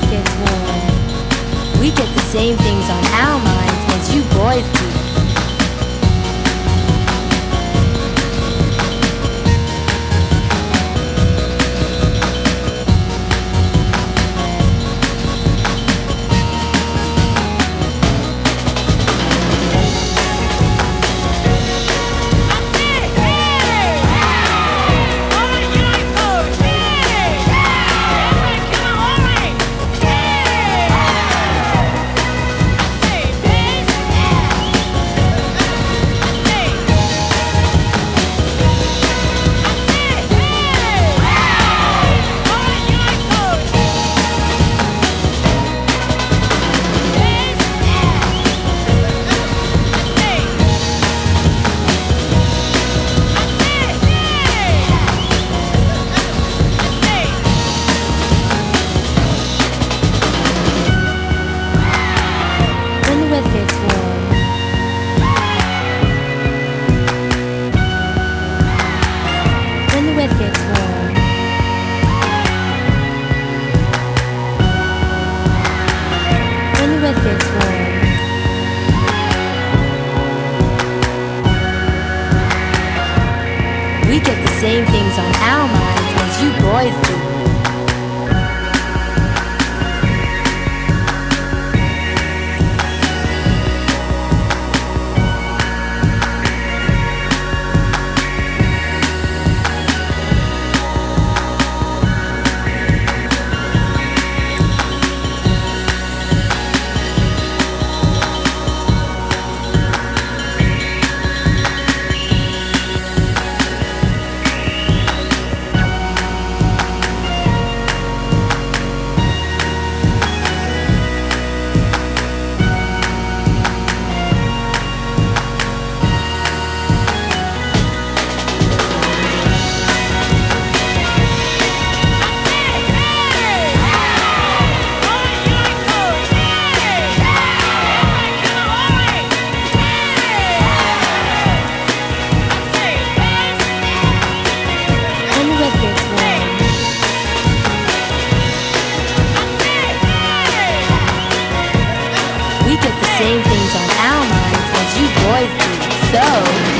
gets warm. We get the same things on our minds as you boys do. Same things on our minds as you boys do. same things on our minds as you boys do. So.